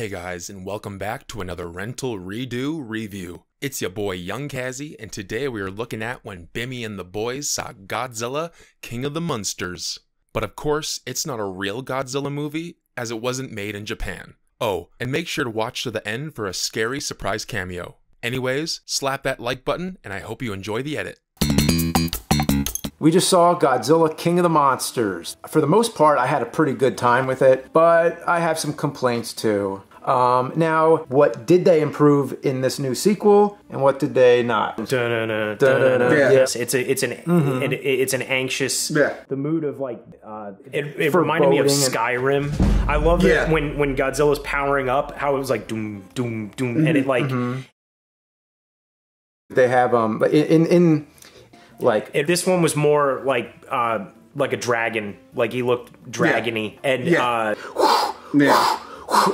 Hey guys, and welcome back to another rental redo review. It's your boy Yung Cazzy, and today we are looking at when Bimmy and the boys saw Godzilla, King of the Monsters. But of course, it's not a real Godzilla movie, as it wasn't made in Japan. Oh, and make sure to watch to the end for a scary surprise cameo. Anyways, slap that like button, and I hope you enjoy the edit. We just saw Godzilla King of the Monsters. For the most part, I had a pretty good time with it, but I have some complaints too. Um, now, what did they improve in this new sequel, and what did they not? Yeah. Yes, it's a it's an it, it's an anxious Yeah. the mood of like uh, it, it reminded me of Foreboding and- Skyrim. I love Yeah. that when when Godzilla's powering up, how it was like doom doom doom, and it like They have um in in, in like it, this one was more like uh like a dragon, like he looked dragony, and Yeah. uh, Yeah.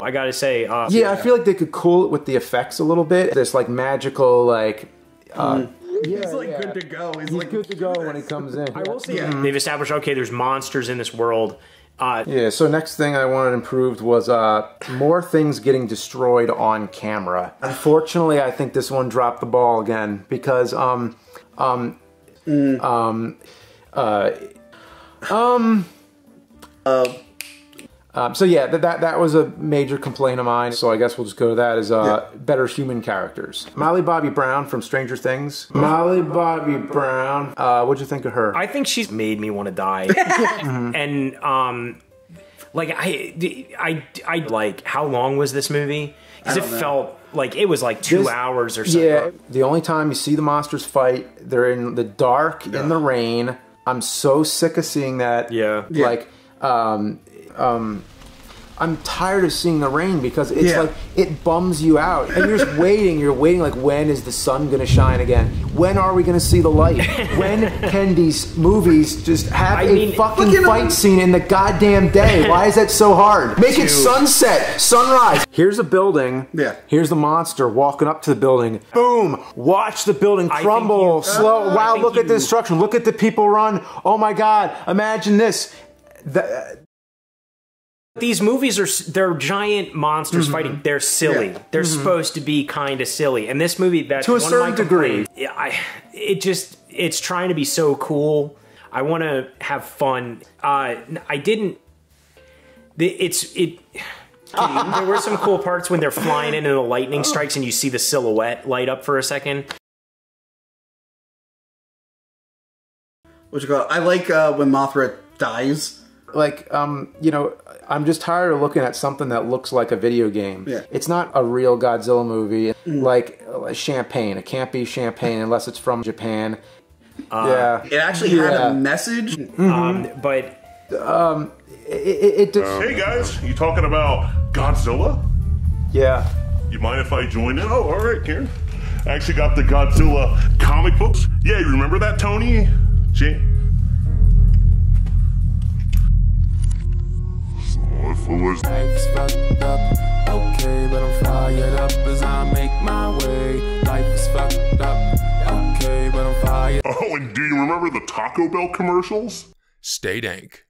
I gotta say, uh, yeah, I feel like they could cool it with the effects a little bit. This like magical like. Uh, yeah, He's like yeah. good to go. He's, He's like good to go when he comes in. I will say Yeah. they've established okay, there's monsters in this world. Uh, Yeah, so next thing I wanted improved was uh, more things getting destroyed on camera. Unfortunately, I think this one dropped the ball again because um um um uh um um, so yeah, that, that that was a major complaint of mine. So I guess we'll just go to that as uh, better human characters. Molly Bobby Brown from Stranger Things. Molly Bobby Brown. Uh, what'd you think of her? I think she's made me want to die. and um like I I I like how long was this movie? Cuz it know. felt like it was like 2 This- hours or something. Yeah, the only time you see the monsters fight, they're in the dark, in the rain. I'm so sick of seeing that. Yeah. Like, um, um, I'm tired of seeing the rain because it's Yeah. like it bums you out, and you're just waiting. You're waiting like, when is the sun gonna shine again? When are we gonna see the light? when can these movies just have I a mean- fucking fight them. scene in the goddamn day? Why is that so hard? Make it sunset, sunrise. Here's a building. Yeah. Here's the monster walking up to the building. Boom! Watch the building crumble. you- Slow. I wow! think Look at the destruction. Look at the people run. Oh my God! Imagine this. The- These movies are they're giant monsters Mm-hmm. fighting. They're silly. Yeah. They're supposed to be kind of silly. And this movie that's To a one certain degree. Yeah, I it just it's trying to be so cool. I want to have fun. Uh I didn't it's it there were some cool parts when they're flying in and the lightning strikes and you see the silhouette light up for a second. what you call it? I like uh, when Mothra dies. Like, um, you know, I'm just tired of looking at something that looks like a video game. Yeah. It's not a real Godzilla movie. Like uh, champagne. It can't be champagne unless it's from Japan. yeah. It actually had Yeah. a message. Um but It, it, it, it Hey guys, you talking about Godzilla? yeah. You mind if I join in? Oh, all right, Karen. I actually got the Godzilla comic books. Yeah, you remember that, Tony? J- So if it was Life's fucked up, okay, but I'm fired up as I make my way. Life is fucked up, okay, but I'm fired Oh, and do you remember the Taco Bell commercials? Stay dank.